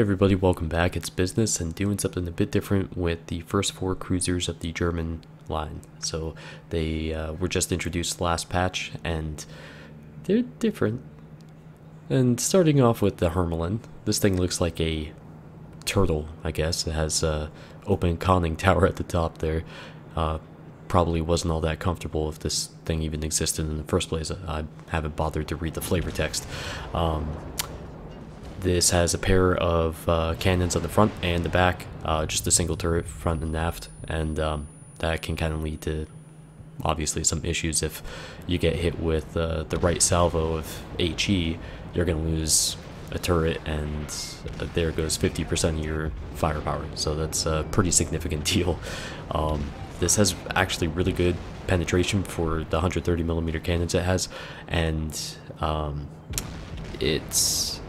Everybody, welcome back. It's business and doing something a bit different with the first four cruisers of the German line. So they uh, were just introduced last patch and they're different. And starting off with the Hermelin, this thing looks like a turtle, I guess. It has a open conning tower at the top there. Uh, probably wasn't all that comfortable if this thing even existed in the first place. I haven't bothered to read the flavor text. Um, this has a pair of uh, cannons on the front and the back, uh, just a single turret front and aft, and um, that can kind of lead to obviously some issues if you get hit with uh, the right salvo of HE, you're going to lose a turret and there goes 50% of your firepower, so that's a pretty significant deal. Um, this has actually really good penetration for the 130 millimeter cannons it has, and um, it's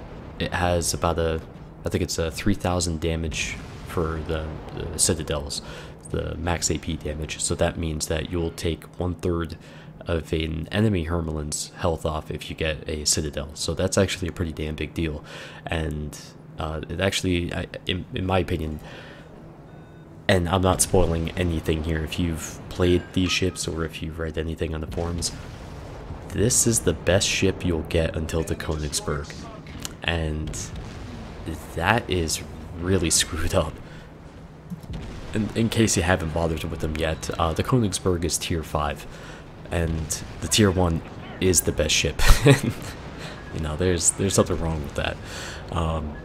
it has about a, I think it's a 3,000 damage for the, the, citadels, the max AP damage. So that means that you'll take one third of an enemy Hermelin's health off if you get a citadel. So that's actually a pretty damn big deal. And uh, it actually, in, in my opinion, and I'm not spoiling anything here, if you've played these ships or if you've read anything on the forums, this is the best ship you'll get until the Königsberg and that is really screwed up. In, in case you haven't bothered with them yet, uh, the Königsberg is tier 5, and the tier 1 is the best ship. you know, there's there's something wrong with that. Um,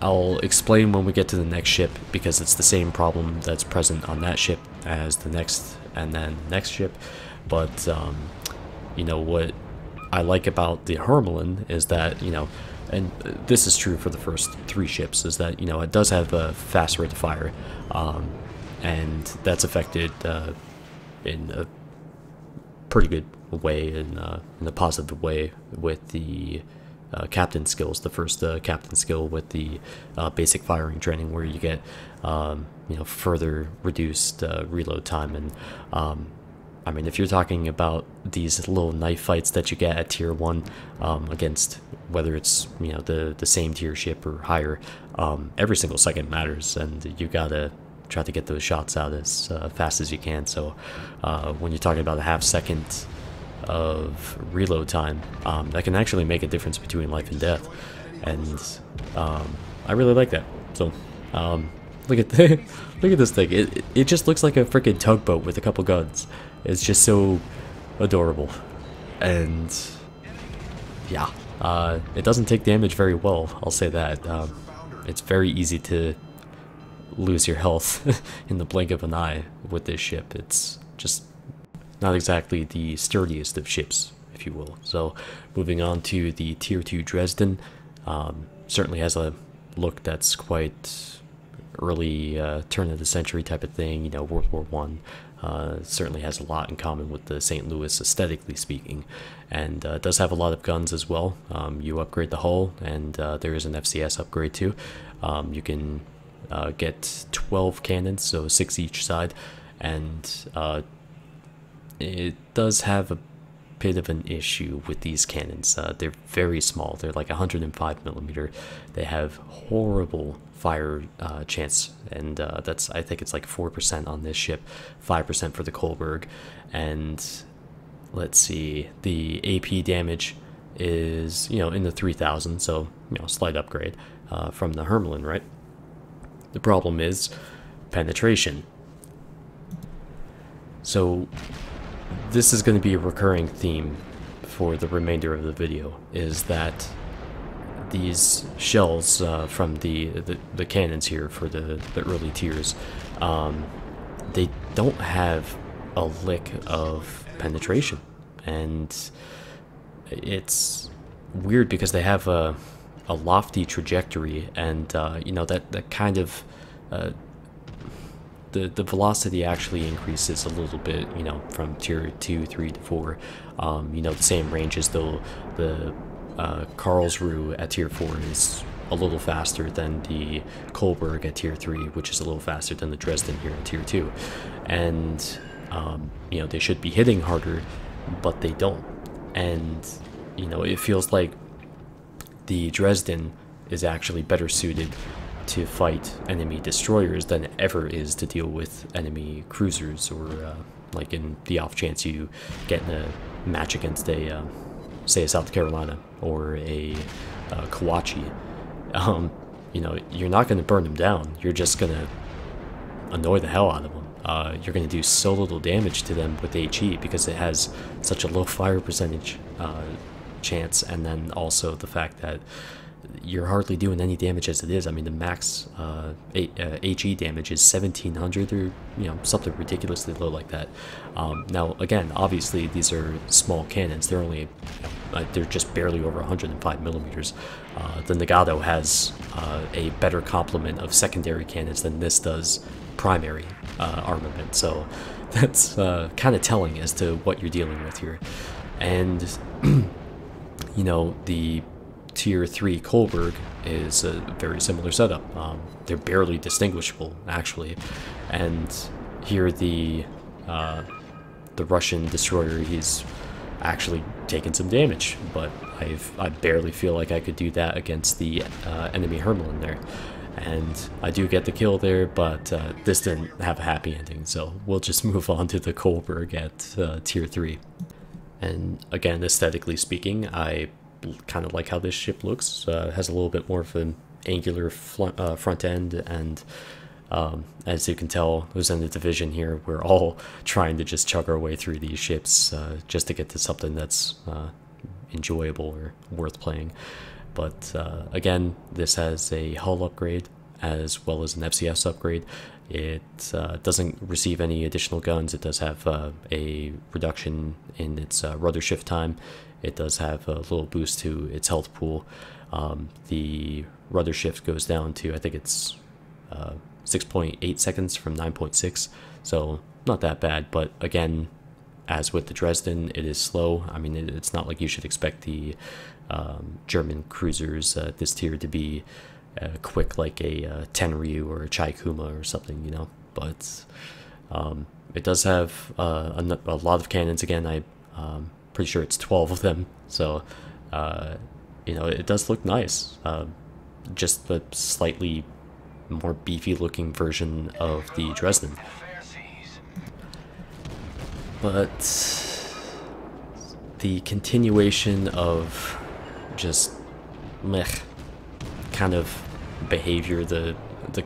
I'll explain when we get to the next ship because it's the same problem that's present on that ship as the next and then next ship. But um, you know what I like about the Hermelin is that, you know, and this is true for the first three ships, is that, you know, it does have a fast rate of fire, um, and that's affected uh, in a pretty good way, in, uh, in a positive way with the uh, captain skills, the first uh, captain skill with the uh, basic firing training where you get, um, you know, further reduced uh, reload time and um, I mean, if you're talking about these little knife fights that you get at tier one um, against whether it's you know the the same tier ship or higher, um, every single second matters, and you gotta try to get those shots out as uh, fast as you can. So uh, when you're talking about a half second of reload time, um, that can actually make a difference between life and death, and um, I really like that. So. Um, look at the, look at this thing. It, it just looks like a freaking tugboat with a couple guns. It's just so adorable. And yeah, uh, it doesn't take damage very well, I'll say that. Um, it's very easy to lose your health in the blink of an eye with this ship. It's just not exactly the sturdiest of ships, if you will. So moving on to the Tier 2 Dresden, um, certainly has a look that's quite early uh, turn of the century type of thing, you know, World War One. Uh, certainly has a lot in common with the St. Louis aesthetically speaking, and uh, does have a lot of guns as well. Um, you upgrade the hull, and uh, there is an FCS upgrade too. Um, you can uh, get 12 cannons, so six each side, and uh, it does have a bit of an issue with these cannons. Uh, they're very small. They're like 105 millimeter. They have horrible fire uh, chance, and uh, that's I think it's like four percent on this ship, five percent for the Kolberg, and let's see, the AP damage is you know in the 3000, so you know slight upgrade uh, from the Hermelin, right? The problem is penetration. So this is going to be a recurring theme for the remainder of the video, is that these shells uh, from the, the, the cannons here for the the early tiers, um, they don't have a lick of penetration, and it's weird because they have a a lofty trajectory, and uh, you know that that kind of uh, the the velocity actually increases a little bit, you know, from tier two, three to four. Um, you know, the same range as though the uh, Karlsruhe at tier 4 is a little faster than the Kolberg at tier 3, which is a little faster than the Dresden here at tier 2. And, um, you know, they should be hitting harder, but they don't. And, you know, it feels like the Dresden is actually better suited to fight enemy destroyers than ever is to deal with enemy cruisers or uh, like in the off chance you get in a match against a um, say a South Carolina or a uh, Kawachi um, you know you're not going to burn them down. You're just going to annoy the hell out of them uh, you're going to do so little damage to them with HE because it has such a low fire percentage uh, chance. And then also the fact that you're hardly doing any damage as it is. I mean, the max uh, a, uh, HE damage is 1700 or, you know, something ridiculously low like that. Um, now, again, obviously these are small cannons. They're only, uh, they're just barely over 105 millimeters. Uh, the Nagato has uh, a better complement of secondary cannons than this does primary uh, armament. So that's kind of telling as to what you're dealing with here. And, you know, the tier 3 Kolberg is a very similar setup. Um, they're barely distinguishable, actually. And here the uh, the Russian destroyer, he's actually taken some damage, but I've, I barely feel like I could do that against the uh, enemy Hermelin there. And I do get the kill there, but uh, this didn't have a happy ending, so we'll just move on to the Kolberg at uh, tier 3. And again, aesthetically speaking, I kind of like how this ship looks. Uh, has a little bit more of an angular uh, front end, and um, as you can tell, who's in the division here, we're all trying to just chug our way through these ships uh, just to get to something that's uh, enjoyable or worth playing. But uh, again, this has a hull upgrade as well as an FCS upgrade. It uh, doesn't receive any additional guns. It does have uh, a reduction in its uh, rudder shift time it does have a little boost to its health pool. Um, the rudder shift goes down to, I think it's uh, 6.8 seconds from 9.6, so not that bad, but again, as with the Dresden, it is slow. I mean, it, it's not like you should expect the um, German cruisers uh, this tier to be uh, quick like a uh, Tenryu or a Chikuma or something, you know, but um, it does have uh, a, a, lot of cannons. Again, I um, pretty sure it's 12 of them. So, uh, you know, it does look nice. Uh, just the slightly more beefy looking version of the Dresden. But the continuation of just meh kind of behavior, the the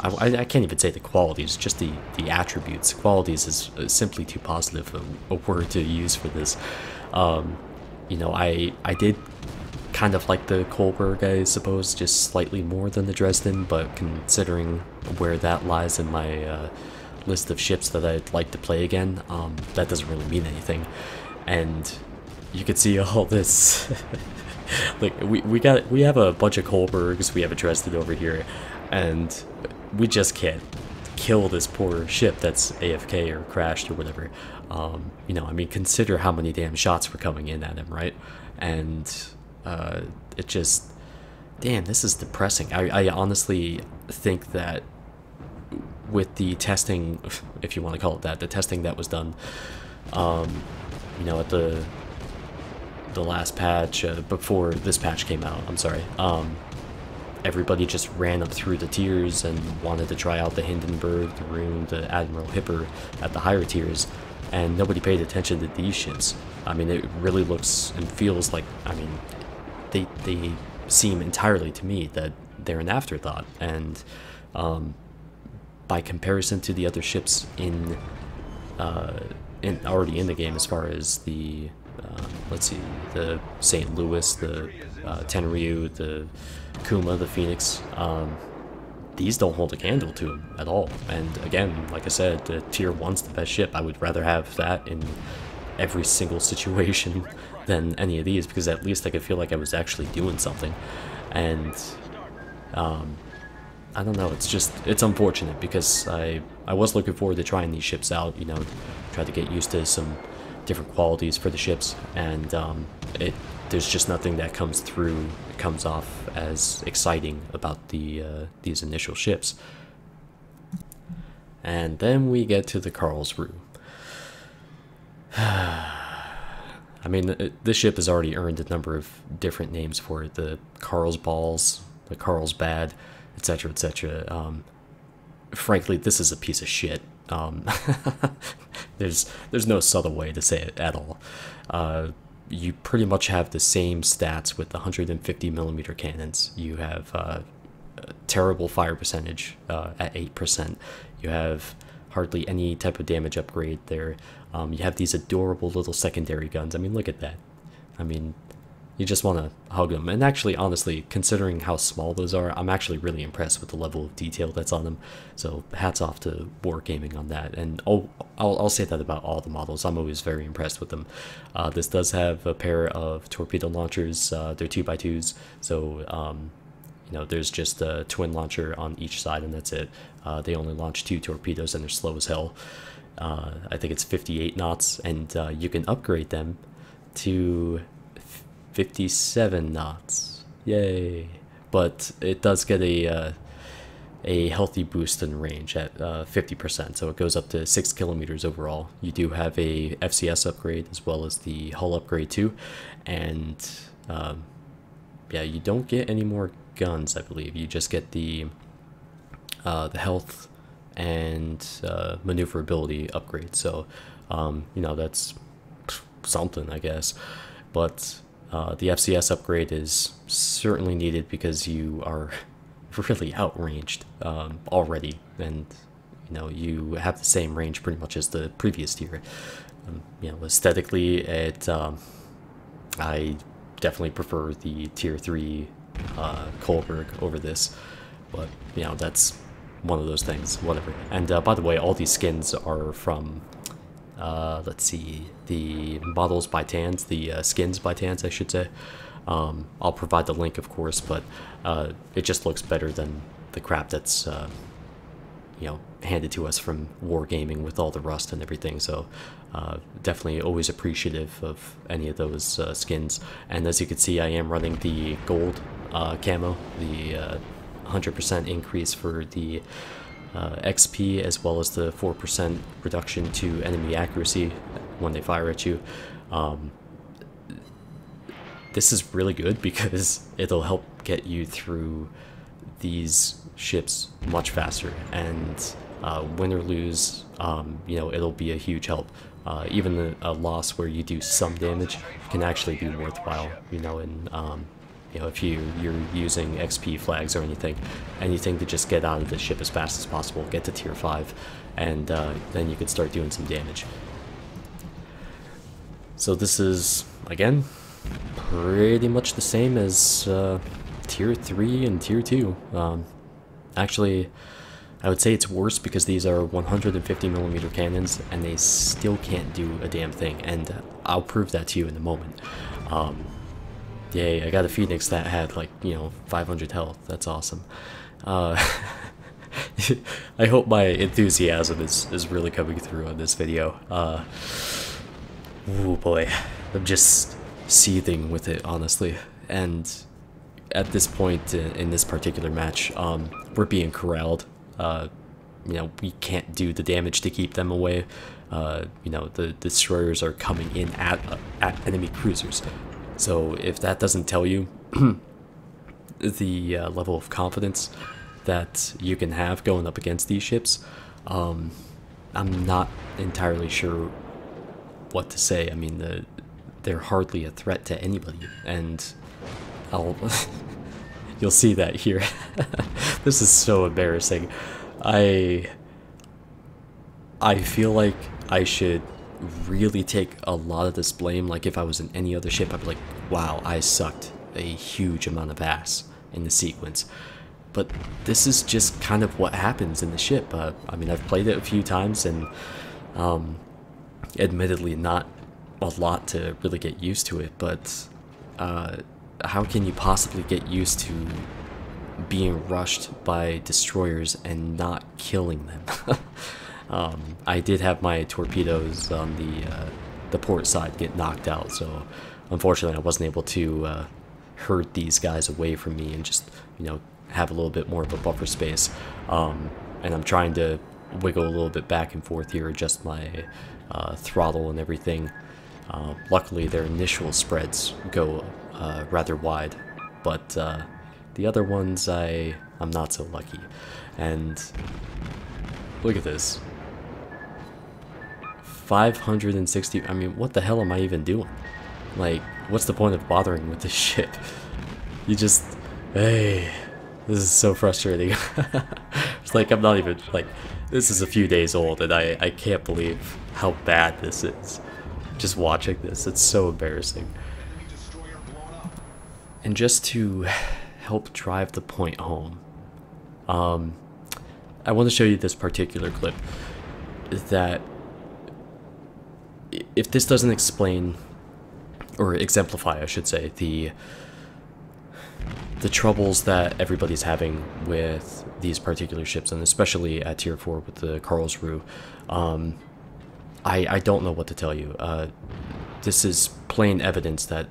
I, I can't even say the qualities, just the, the attributes. Qualities is simply too positive a, a word to use for this. Um, you know, I I did kind of like the Kolberg, I suppose, just slightly more than the Dresden, but considering where that lies in my uh, list of ships that I'd like to play again, um, that doesn't really mean anything. And you can see all this. like we, we got we have a bunch of Kolbergs, we have Dresden over here, and we just can't kill this poor ship that's AFK or crashed or whatever. Um, you know, I mean, consider how many damn shots were coming in at him, right? And uh, it just, damn, this is depressing. I, I honestly think that with the testing, if you want to call it that, the testing that was done, um, you know, at the the last patch uh, before this patch came out. I'm sorry. Um, everybody just ran up through the tiers and wanted to try out the Hindenburg, the Roon, the Admiral Hipper at the higher tiers, and nobody paid attention to these ships. I mean, it really looks and feels like, I mean, they, they seem entirely to me that they're an afterthought, and um, by comparison to the other ships in, uh, in already in the game as far as the, let's see, the St. Louis, the uh, Tenryu, the Kuma, the Phoenix, um, these don't hold a candle to him at all. And again, like I said, the tier 1's the best ship. I would rather have that in every single situation than any of these because at least I could feel like I was actually doing something. And um, I don't know, it's just, it's unfortunate because I, I was looking forward to trying these ships out, you know, try to get used to some different qualities for the ships, and um, it there's just nothing that comes through, comes off as exciting about the uh, these initial ships. And then we get to the Karlsruhe. I mean, this ship has already earned a number of different names for it. The Karlsballs, the Carlsbad, etc., etc. Um, frankly, this is a piece of shit. Um, there's there's no subtle way to say it at all. Uh, you pretty much have the same stats with the 150 millimeter cannons. You have uh, terrible fire percentage uh, at eight percent. You have hardly any type of damage upgrade there. Um, you have these adorable little secondary guns. I mean, look at that. I mean, you just want to hug them. And actually, honestly, considering how small those are, I'm actually really impressed with the level of detail that's on them. So hats off to Wargaming on that. And oh, I'll, I'll say that about all the models. I'm always very impressed with them. Uh, this does have a pair of torpedo launchers. Uh, they're 2x2s, so um, you know there's just a twin launcher on each side, and that's it. Uh, they only launch two torpedoes, and they're slow as hell. Uh, I think it's 58 knots, and uh, you can upgrade them to 57 knots. Yay! But it does get a uh, a healthy boost in range at 50%, uh, so it goes up to 6 kilometers overall. You do have a FCS upgrade as well as the hull upgrade too, and um, yeah, you don't get any more guns, I believe. You just get the uh, the health and uh, maneuverability upgrade. So, um, you know, that's something, I guess. But uh, the FCS upgrade is certainly needed because you are really outranged um, already, and you know you have the same range pretty much as the previous tier. Um, you know, aesthetically, it um, I definitely prefer the tier three uh, Kolberg over this, but you know that's one of those things. Whatever. And uh, by the way, all these skins are from uh, let's see, the models by Tanz, the uh, skins by Tanz, I should say. Um, I'll provide the link, of course, but uh, it just looks better than the crap that's, uh, you know, handed to us from Wargaming with all the rust and everything. So uh, definitely always appreciative of any of those uh, skins. And as you can see, I am running the gold camo, the 100% increase for the uh, XP as well as the 4% reduction to enemy accuracy when they fire at you. Um, this is really good because it'll help get you through these ships much faster and uh, win or lose um, you know it'll be a huge help uh, even a, a, loss where you do some damage can actually be worthwhile you know in um, you know, if you, you're using XP flags or anything, anything to just get out of the ship as fast as possible, get to tier 5, and uh, then you can start doing some damage. So this is, again, pretty much the same as uh, tier 3 and tier 2. Um, actually, I would say it's worse because these are 150 millimeter cannons and they still can't do a damn thing, and I'll prove that to you in a moment. Um, Yay, I got a Phoenix that had like, you know, 500 health. That's awesome. Uh, I hope my enthusiasm is, is really coming through on this video. Uh, oh boy, I'm just seething with it, honestly. And at this point in, in this particular match, um, we're being corralled. Uh, you know, we can't do the damage to keep them away. Uh, you know, the destroyers are coming in at, uh, at enemy cruisers. So if that doesn't tell you the uh, level of confidence that you can have going up against these ships, um, I'm not entirely sure what to say. I mean, the, they're hardly a threat to anybody, and I'll you'll see that here. this is so embarrassing. I I feel like I should really take a lot of this blame. Like if I was in any other ship, I'd be like, wow, I sucked a huge amount of ass in the sequence. But this is just kind of what happens in the ship. Uh, I mean, I've played it a few times and um, admittedly not a lot to really get used to it, but uh, how can you possibly get used to being rushed by destroyers and not killing them? Um, I did have my torpedoes on the uh, the port side get knocked out, so unfortunately I wasn't able to uh, herd these guys away from me and just you know have a little bit more of a buffer space. Um, and I'm trying to wiggle a little bit back and forth here, adjust my uh, throttle and everything. Uh, luckily, their initial spreads go uh, rather wide, but uh, The other ones, I, I'm not so lucky. And look at this. 560, I mean, what the hell am I even doing? Like, what's the point of bothering with this shit? You just, hey, this is so frustrating. it's like, I'm not even, like, this is a few days old and I, I can't believe how bad this is. Just watching this, it's so embarrassing. And just to help drive the point home, um, I want to show you this particular clip that if this doesn't explain or exemplify, I should say, the the troubles that everybody's having with these particular ships, and especially at Tier 4 with the Karlsruhe, um, I, I don't know what to tell you. Uh, this is plain evidence that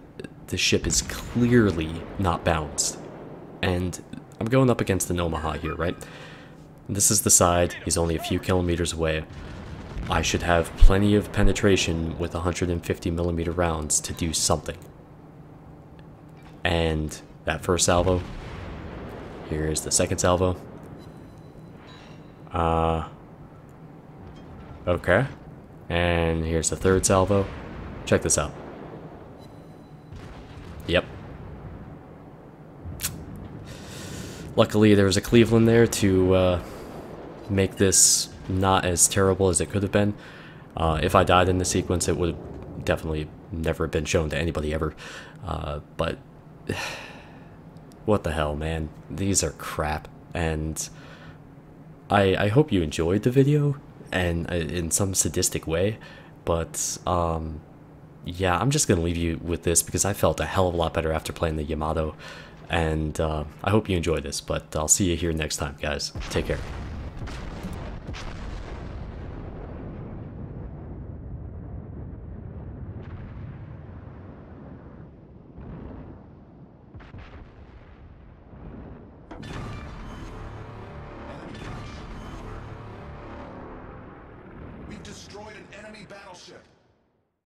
the ship is clearly not balanced. And I'm going up against an Omaha here, right? This is the side, he's only a few kilometers away. I should have plenty of penetration with 150 millimeter rounds to do something. And that first salvo. Here's the second salvo. Uh, okay. And here's the third salvo. Check this out. Yep. Luckily, there was a Cleveland there to uh, make this not as terrible as it could have been. Uh, if I died in the sequence, it would have definitely never been shown to anybody ever. Uh, but what the hell, man? These are crap. And I, I hope you enjoyed the video and uh, in some sadistic way. But um, yeah, I'm just gonna leave you with this because I felt a hell of a lot better after playing the Yamato. And uh, I hope you enjoyed this, but I'll see you here next time, guys. Take care.